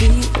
feet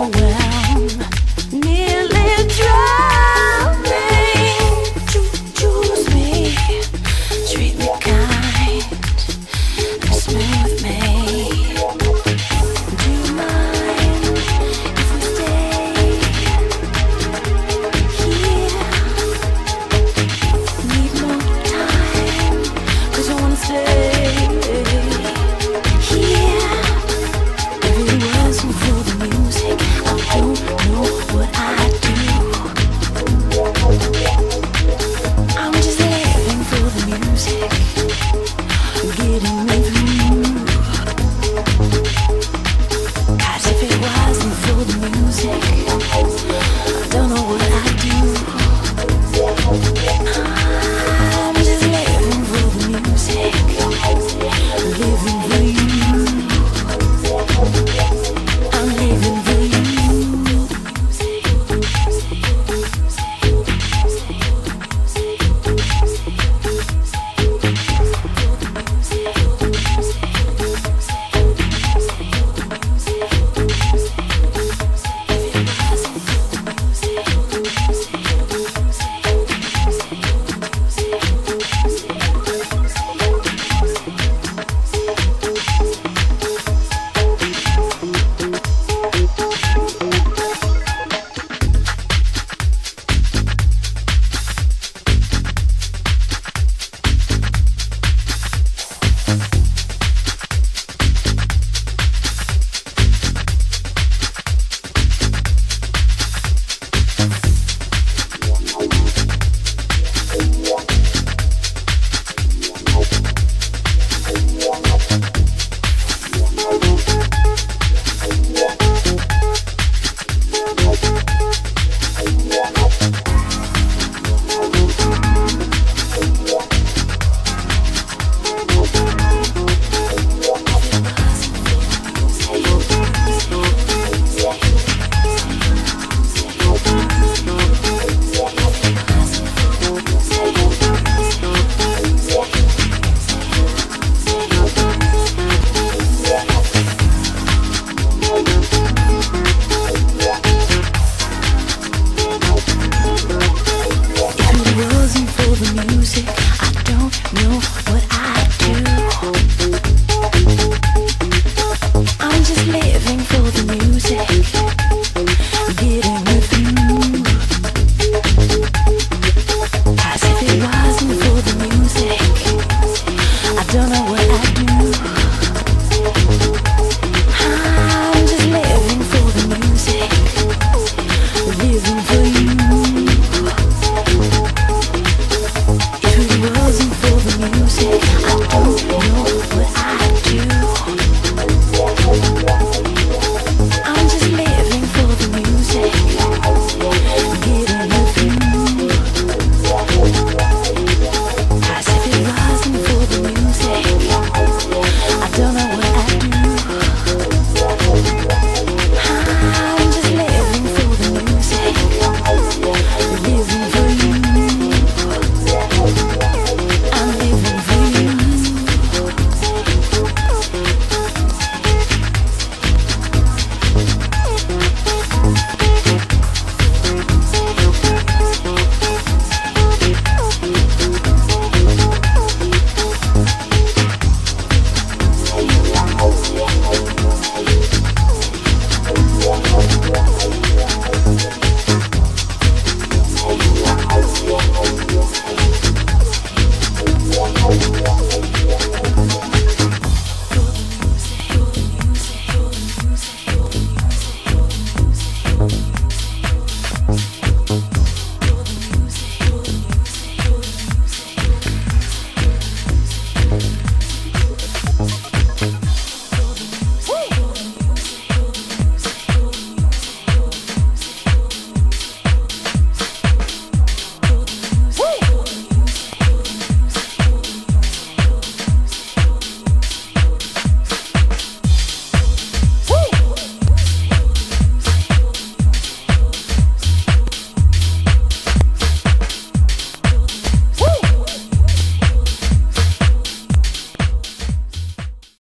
overwhelmed.